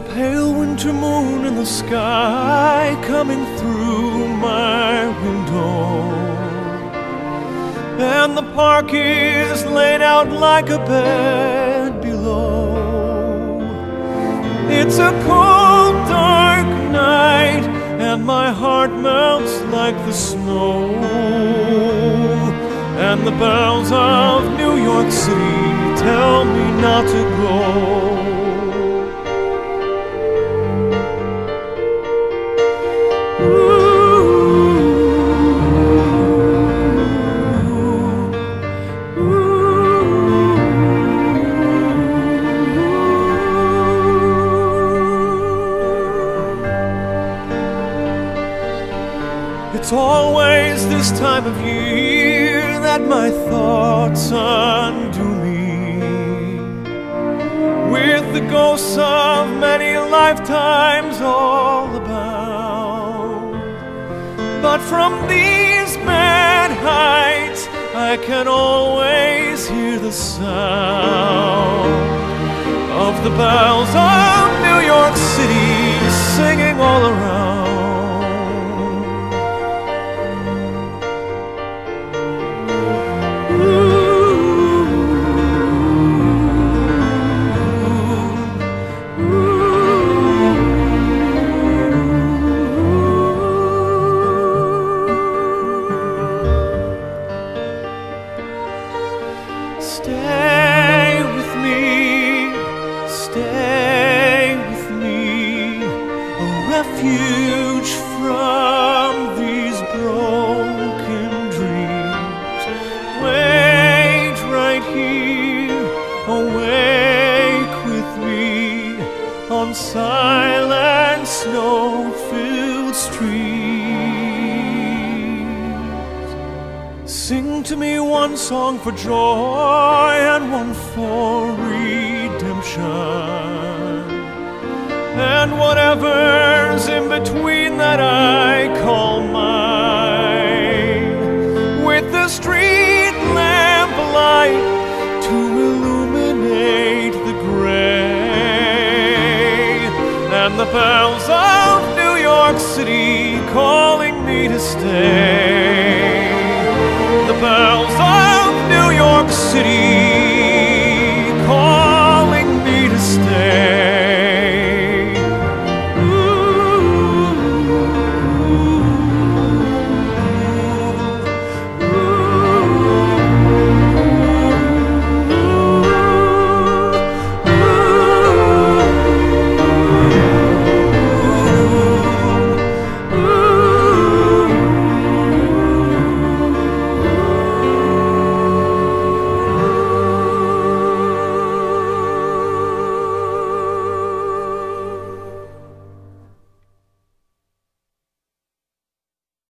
pale winter moon in the sky coming through my window. And the park is laid out like a bed below. It's a cold, dark night, and my heart melts like the snow. And the bells of New York City tell me not to go. It's always this time of year that my thoughts undo me with the ghosts of many lifetimes all about. But from these mad heights, I can always hear the sound of the bells of New York City singing all around. Stay with me, stay with me, a refuge from these broken dreams. Wait right here, awake with me on silent snow-filled streets. Sing to me one song for joy and one for redemption. And whatever's in between that I call mine. With the street lamp light to illuminate the gray. And the bells of New York City calling me to stay City